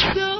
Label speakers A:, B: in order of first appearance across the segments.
A: çıksam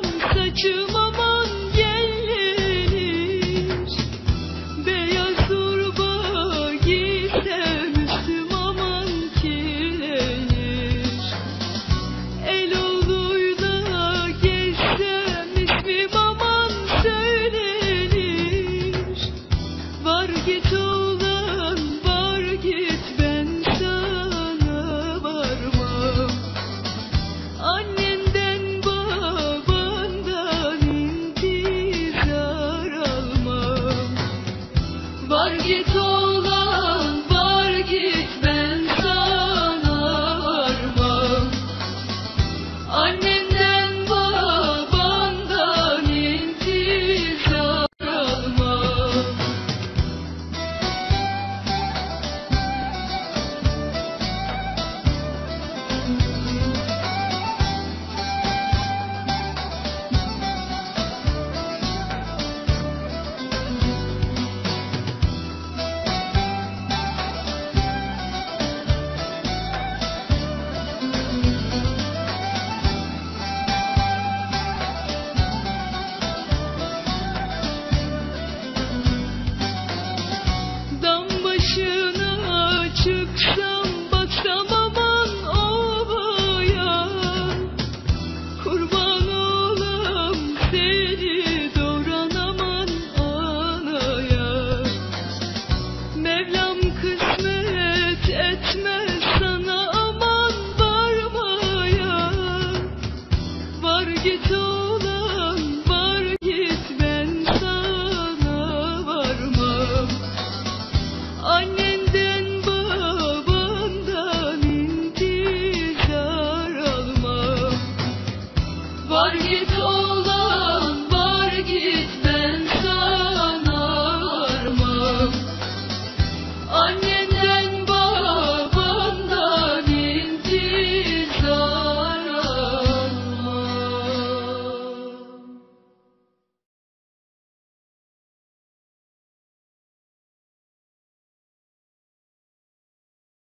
A: Var git oğlan